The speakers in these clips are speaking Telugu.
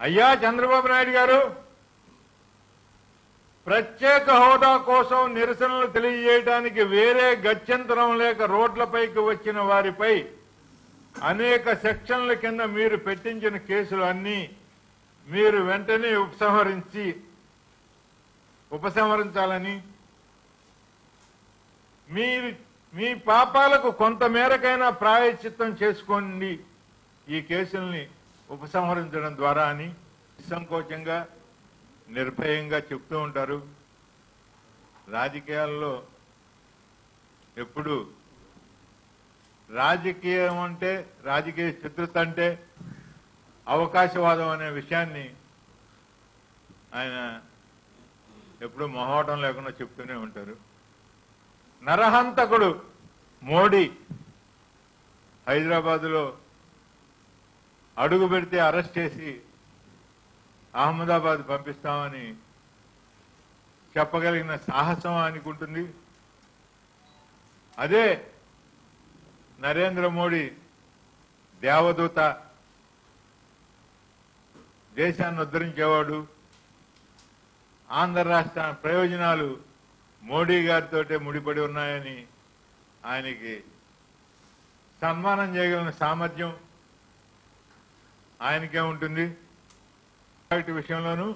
అయ్యా చంద్రబాబు నాయుడు గారు ప్రత్యేక హోదా కోసం నిరసనలు తెలియజేయడానికి వేరే గత్యంతరం లేక రోడ్లపైకి వచ్చిన వారిపై అనేక సెక్షన్ల కింద మీరు పెట్టించిన కేసులు అన్నీ మీరు వెంటనే ఉపసంహరించి ఉపసంహరించాలని మీరు మీ పాపాలకు కొంత మేరకైనా ప్రాయశ్చిత్తం చేసుకోండి ఈ కేసుల్ని. ఉపసంహరించడం ద్వారా అని నిస్సంకోచంగా నిర్భయంగా చెప్తూ ఉంటారు. రాజకీయాల్లో ఎప్పుడు రాజకీయం అంటే రాజకీయ చిత్రత అంటే అవకాశవాదం అనే విషయాన్ని ఆయన ఎప్పుడు మొహమాటం లేకుండా చెప్తూనే ఉంటారు. నరహంతకుడు మోడీ హైదరాబాదులో అడుగు పెడితే అరెస్ట్ చేసి అహ్మదాబాద్ పంపిస్తామని చెప్పగలిగిన సాహసం అనుకుంటుంది అదే నరేంద్ర మోడీ దేవదూత దేశాన్ని ఉద్ధరించేవాడు. ఆంధ్ర రాష్ట్ర ప్రయోజనాలు మోడీ గారితో ముడిపడి ఉన్నాయని ఆయనకి సన్మానం చేయగలిగిన సామర్థ్యం ఆయనకే ఉంటుంది. వాటి విషయంలోనూ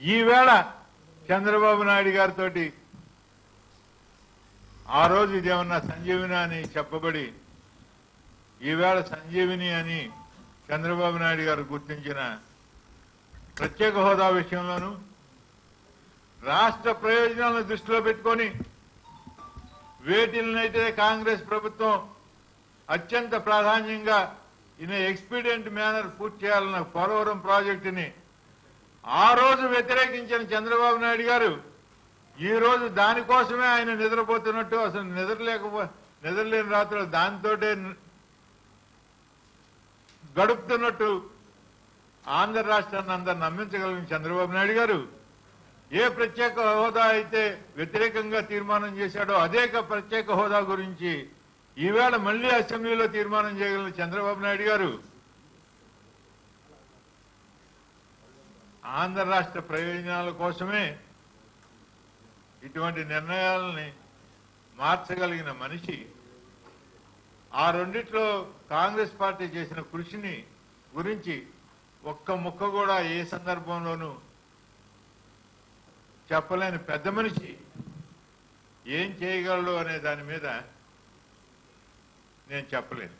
ఈవేళ చంద్రబాబు నాయుడు గారితో ఆ రోజు ఇదేమన్నా సంజీవిని అని చెప్పబడి ఈవేళ సంజీవిని అని చంద్రబాబు నాయుడు గారు గుర్తించిన ప్రత్యేక హోదా విషయంలోనూ రాష్ట్ర ప్రయోజనాలను దృష్టిలో పెట్టుకొని వేటిలనైతే కాంగ్రెస్ ప్రభుత్వం అత్యంత ప్రాధాన్యంగా ఇన్ ఎక్స్పీడియంట్ మేనర్ పూర్తి చేయాలన్న పోలవరం ప్రాజెక్టుని ఆ రోజు వ్యతిరేకించిన చంద్రబాబు నాయుడు గారు ఈ రోజు దానికోసమే ఆయన నిద్రపోతున్నట్టు అసలు నిద్రలేకపో నిద్రలేని రాత్రులు దాంతోటే గడుపుతున్నట్టు ఆంధ్ర రాష్ట్రాన్ని అందరు నమ్మించగలిగిన చంద్రబాబు నాయుడు గారు ఏ ప్రత్యేక హోదా అయితే వ్యతిరేకంగా తీర్మానం చేశాడో అదే ప్రత్యేక హోదా గురించి ఈవేళ మళ్ళీ అసెంబ్లీలో తీర్మానం చేయగలిగిన చంద్రబాబు నాయుడు గారు ఆంధ్ర రాష్ట్ర ప్రయోజనాల కోసమే ఇటువంటి నిర్ణయాలని మార్చగలిగిన మనిషి ఆ రెండిట్లో కాంగ్రెస్ పార్టీ చేసిన కృషిని గురించి ఒక్క ముక్క కూడా ఏ సందర్భంలోనూ చెప్పలేని పెద్ద మనిషి ఏం చేయగలడు అనే దాని మీద నేను చెప్పలేను